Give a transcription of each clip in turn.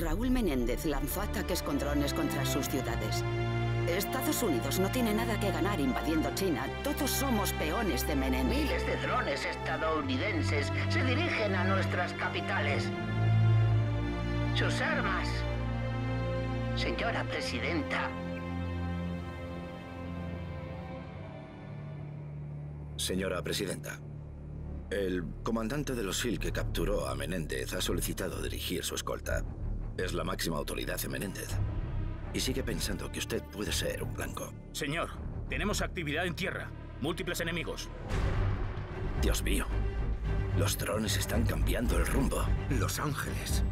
Raúl Menéndez lanzó ataques con drones contra sus ciudades. Estados Unidos no tiene nada que ganar invadiendo China. Todos somos peones de Menéndez. Miles de drones estadounidenses se dirigen a nuestras capitales. Sus armas. Señora Presidenta. Señora Presidenta, el comandante de los SEAL que capturó a Menéndez ha solicitado dirigir su escolta. Es la máxima autoridad en Menéndez. Y sigue pensando que usted puede ser un blanco. Señor, tenemos actividad en tierra. Múltiples enemigos. Dios mío. Los drones están cambiando el rumbo. Los Ángeles.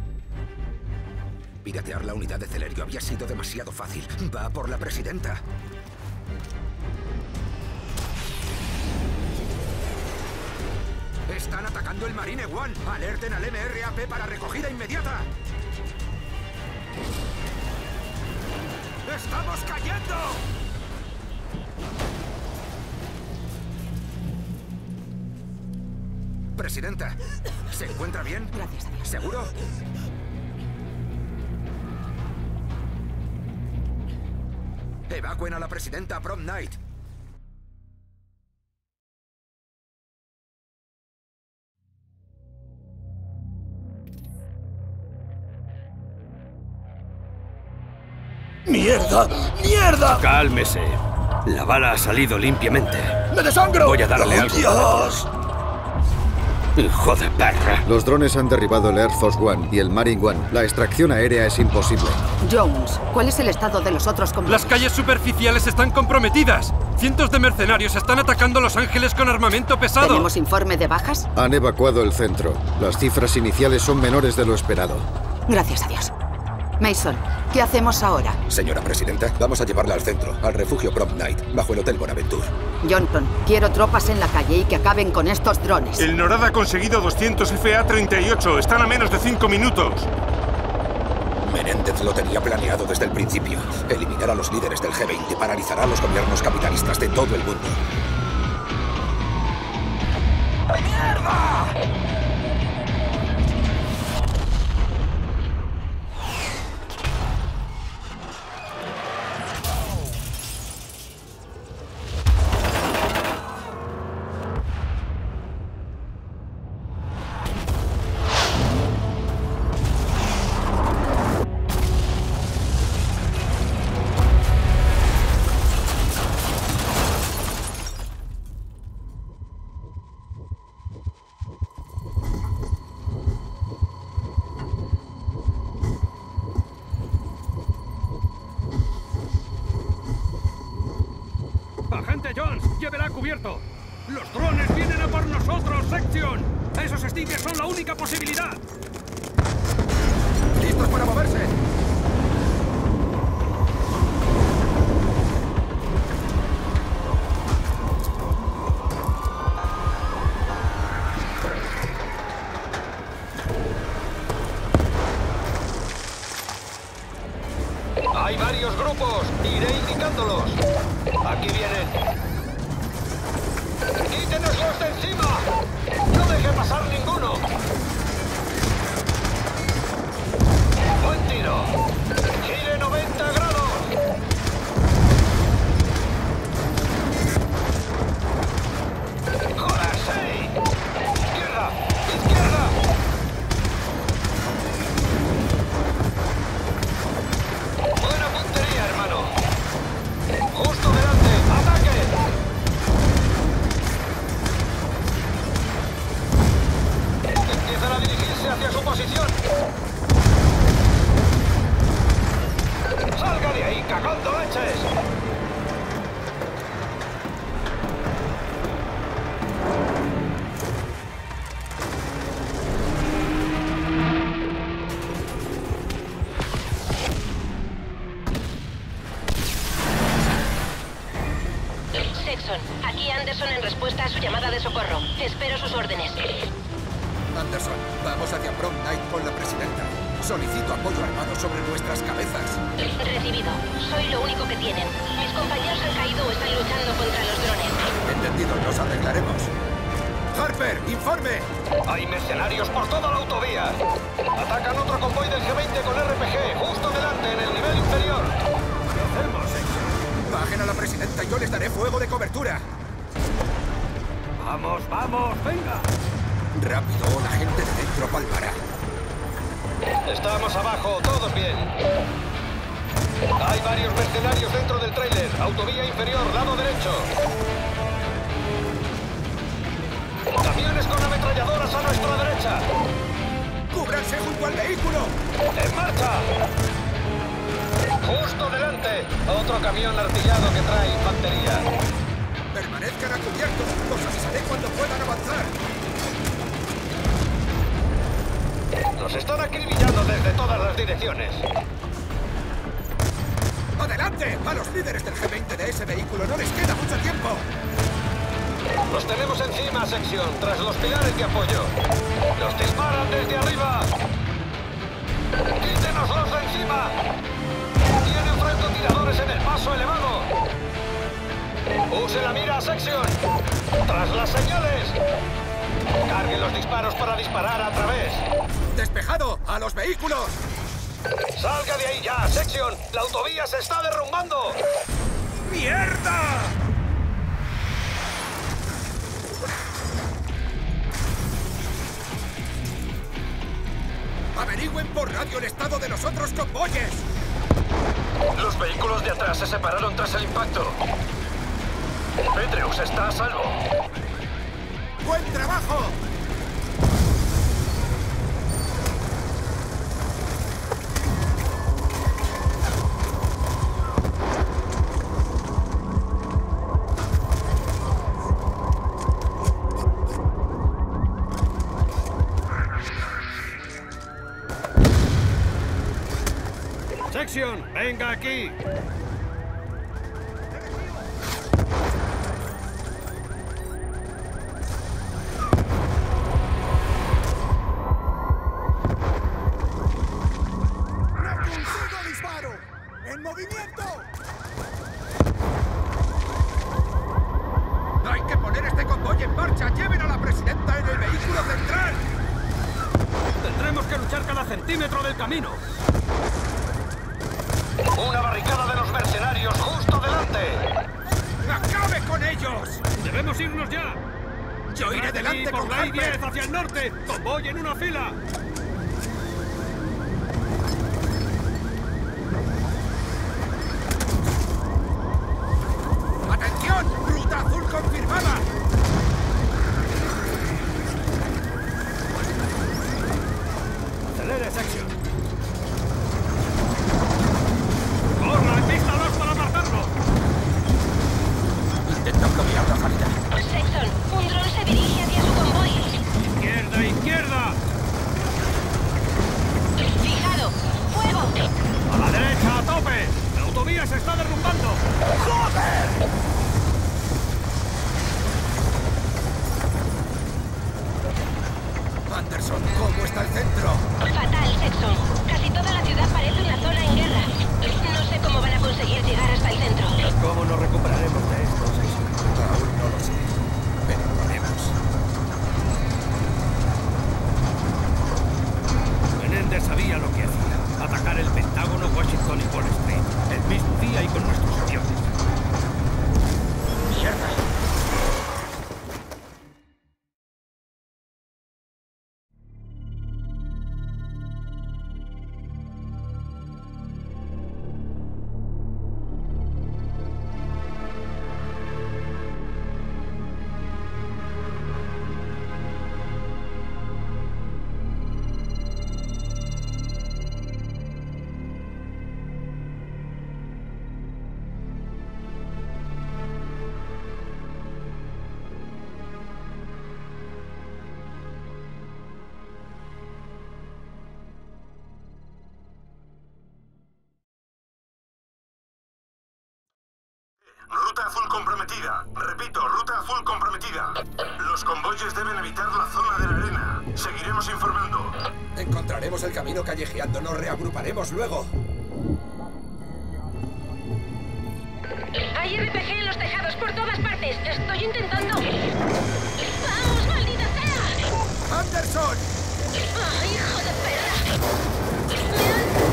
Piratear la unidad de Celerio había sido demasiado fácil. Va por la presidenta. Están atacando el Marine One. Alerten al MRAP para recogida inmediata. ¡Estamos cayendo! Presidenta, ¿se encuentra bien? Gracias a Dios. ¿Seguro? Evacuen a la presidenta Prom Night. ¡Mierda! ¡Mierda! Cálmese. La bala ha salido limpiamente. ¡Me desangro! Voy a darle ¡Oh, algo. Dios! Hijo de perra. Los drones han derribado el Air Force One y el Marine One. La extracción aérea es imposible. Jones, ¿cuál es el estado de los otros convoyes? Las calles superficiales están comprometidas. Cientos de mercenarios están atacando Los Ángeles con armamento pesado. ¿Tenemos informe de bajas? Han evacuado el centro. Las cifras iniciales son menores de lo esperado. Gracias a Dios. Mason, ¿qué hacemos ahora? Señora Presidenta, vamos a llevarla al centro, al refugio Prom Night, bajo el Hotel Bonaventure. Johnson, quiero tropas en la calle y que acaben con estos drones. El NORAD ha conseguido 200 FA-38. Están a menos de 5 minutos. Menéndez lo tenía planeado desde el principio. Eliminar a los líderes del G20 paralizará a los gobiernos capitalistas de todo el mundo. Agente Los drones vienen a por nosotros, Section. Esos Stingers son la única posibilidad. Respuesta a su llamada de socorro. Espero sus órdenes. Anderson, vamos hacia Prom Night con la presidenta. Solicito apoyo armado sobre nuestras cabezas. Recibido. Soy lo único que tienen. Mis compañeros han caído o están luchando contra los drones. Entendido, nos arreglaremos. Harper, informe. Hay mercenarios por toda la autovía. Atacan otro convoy del G-20 con RPG, justo delante, en el nivel inferior. ¿Qué hacemos, Bajen a la presidenta y yo les daré fuego de cobertura. Vamos, vamos, venga. Rápido, la gente de dentro palmará. Estamos abajo, todos bien. Hay varios mercenarios dentro del tráiler. Autovía inferior, lado derecho. Camiones con ametralladoras a nuestra derecha. ¡Cúbranse junto al vehículo! ¡En marcha! Justo delante, otro camión artillado que trae infantería. Permanezcan a cubierto. Los avisaré cuando puedan avanzar. Nos están acribillando desde todas las direcciones. ¡Adelante! A los líderes del G-20 de ese vehículo no les queda mucho tiempo. Los tenemos encima, sección, tras los pilares de apoyo. ¡Nos disparan desde arriba! ¡Quítenoslos de encima! ¡Tienen francotiradores en el paso elevado! ¡Use la mira, sección! ¡Tras las señales! ¡Carguen los disparos para disparar a través! ¡Despejado! ¡A los vehículos! ¡Salga de ahí ya, sección! ¡La autovía se está derrumbando! ¡Mierda! ¡Averigüen por radio el estado de los otros convoyes! Los vehículos de atrás se separaron tras el impacto. Petreus está a salvo. ¡Buen trabajo! Sección, venga aquí. Centímetro del camino. Una barricada de los mercenarios justo delante. ¡Acabe con ellos! ¡Debemos irnos ya! Yo iré delante por con la Harper. I-10 hacia el norte. Convoy en una fila. Bloquear la salida. Sexton, un dron se dirige hacia su convoy. ¡Izquierda, izquierda! Fijado. ¡Fuego! ¡A la derecha, a tope! ¡La autovía se está derrumbando! Anderson, ¿cómo está el centro? Fatal, Sexton. Casi toda la ciudad parece una zona en guerra. No sé cómo van a conseguir llegar hasta el centro. ¿Cómo nos recuperaremos de? Aún no lo sé. Pero lo haremos. Menéndez sabía lo que hacía. Atacar el Pentágono, Washington y Wall Street. El mismo día y con nuestros comprometida. Repito, ruta full comprometida. Los convoyes deben evitar la zona de la arena. Seguiremos informando. Encontraremos el camino callejeando. Nos reagruparemos luego. Hay RPG en los tejados por todas partes. Estoy intentando... ¡Vamos, maldita sea! ¡Anderson! ¡Ah, hijo de perra! ¡Me han...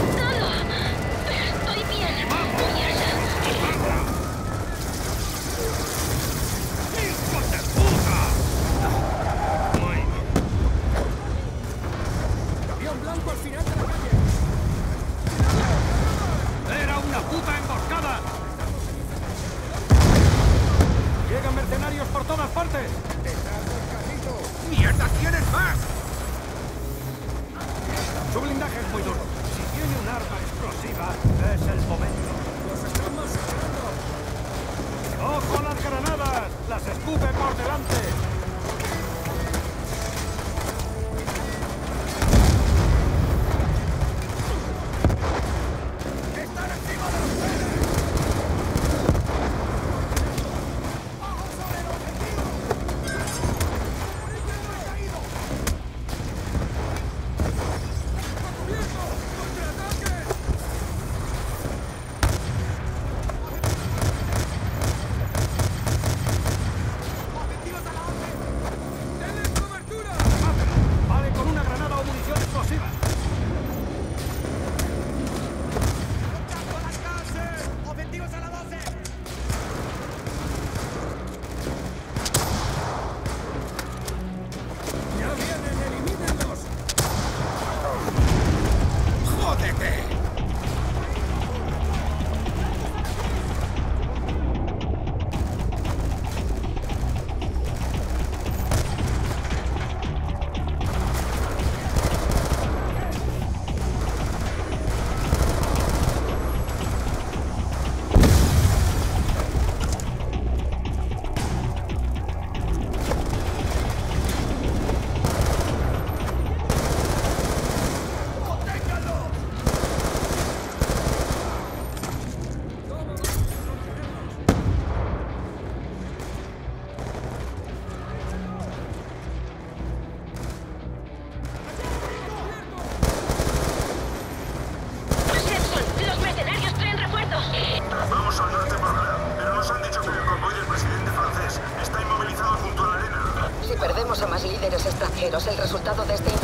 pasajeros. El resultado de este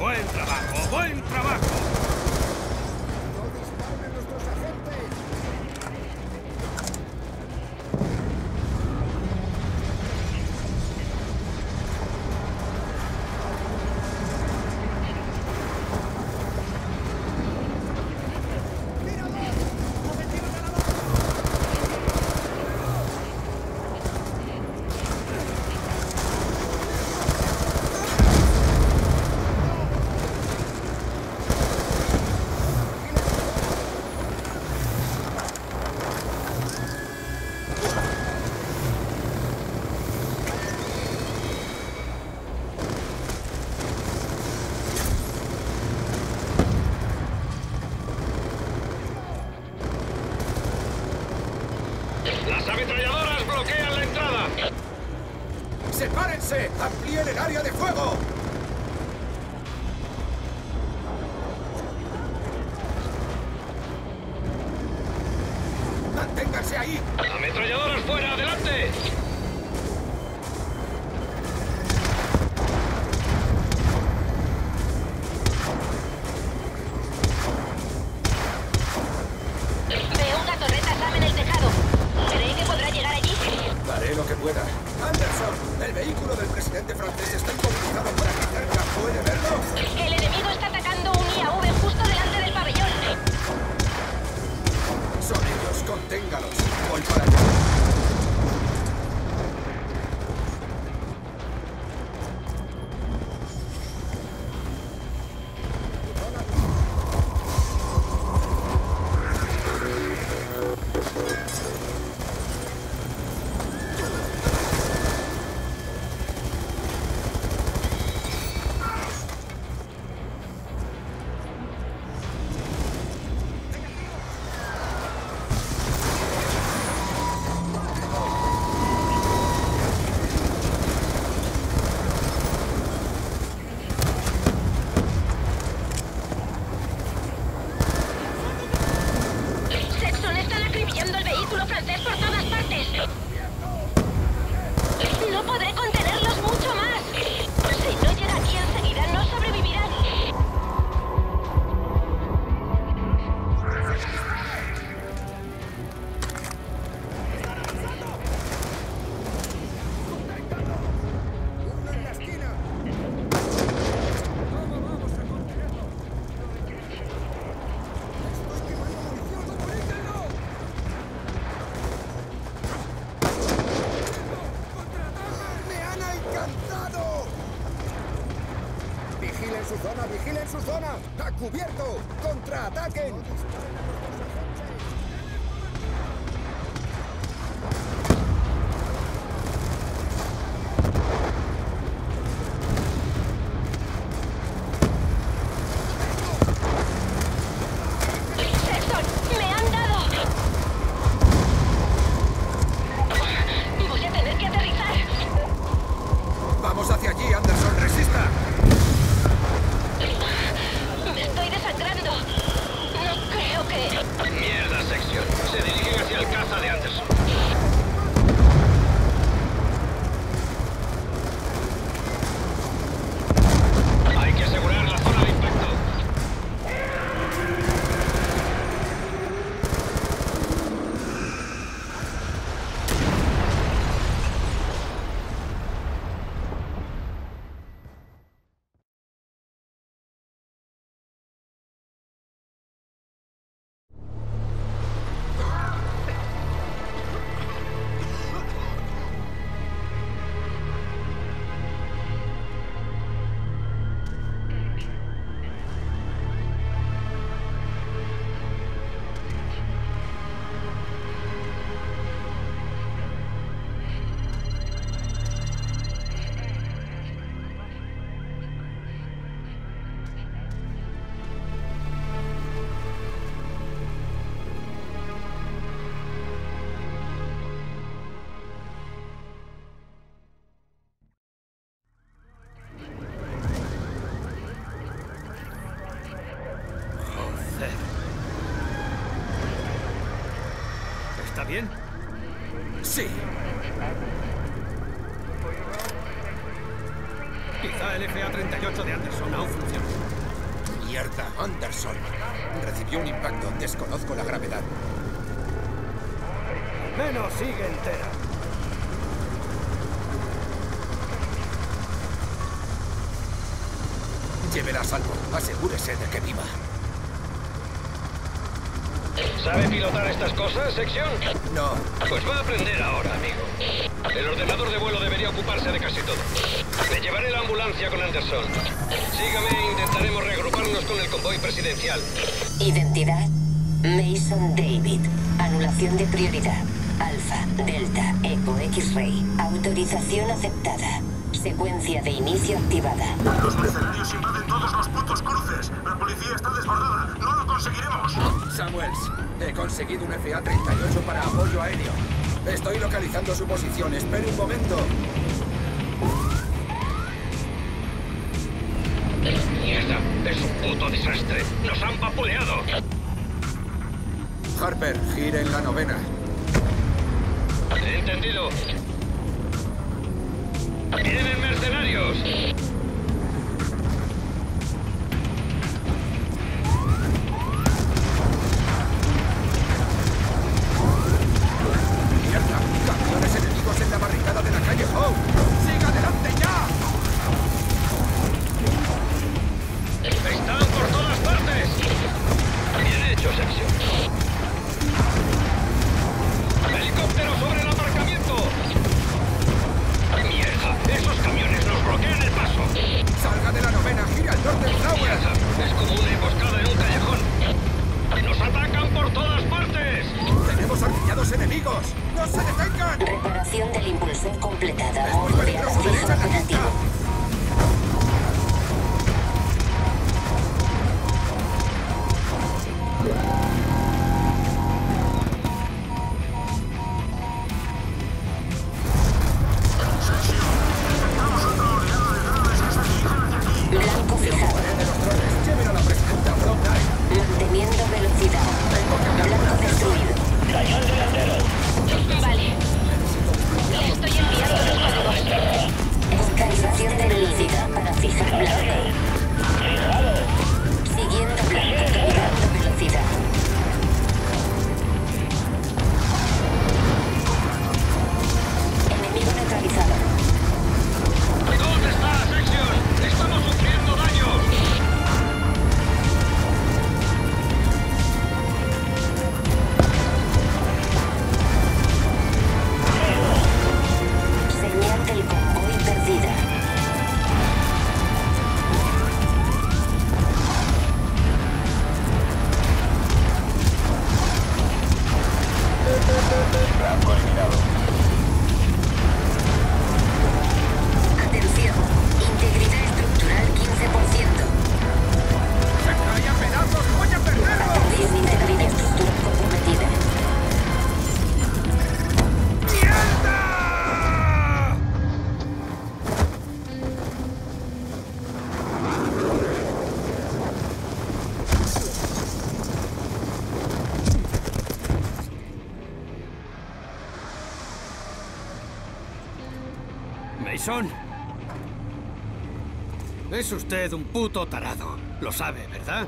¡Buen trabajo! ¡Buen trabajo! área de fuego! Cubierto! ¡Contraataquen! ¿Está bien? Sí. Quizá el FA-38 de Anderson aún funciona. Mierda, Anderson. Recibió un impacto. Desconozco la gravedad. Menos sigue entera. Llévela a salvo. Asegúrese de que viva. ¿Sabe pilotar estas cosas, sección? No. Pues va a aprender ahora, amigo. El ordenador de vuelo debería ocuparse de casi todo. Le llevaré la ambulancia con Anderson. Sígame e intentaremos reagruparnos con el convoy presidencial. Identidad. Mason David. Anulación de prioridad. Alfa, Delta, Eco, X-Ray. Autorización aceptada. Secuencia de inicio activada. Los mercenarios invaden todos los putos cruces. La policía está desbordada. No lo conseguiremos. Samuels, he conseguido un FA-38 para apoyo aéreo. Estoy localizando su posición. Espere un momento. ¡Mierda! ¡Es un puto desastre! ¡Nos han vapuleado! Harper, gire en la novena. Entendido. ¡Vienen mercenarios! Oh, Es usted un puto tarado. Lo sabe, ¿verdad?